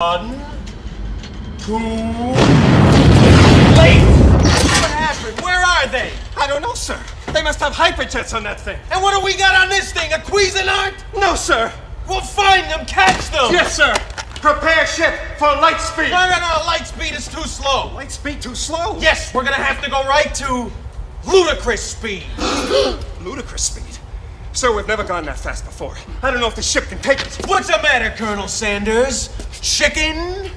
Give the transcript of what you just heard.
One, two, late. What happened? Where are they? I don't know, sir. They must have hyperjets on that thing. And what do we got on this thing? A Cuisinart? No, sir. We'll find them, catch them. Yes, sir. Prepare ship for light speed. No, no, no. Light speed is too slow. Light speed too slow? Yes, we're gonna have to go right to ludicrous speed. Ludicrous speed. Sir, we've never gone that fast before. I don't know if the ship can take it. What's the matter, Colonel Sanders? Chicken?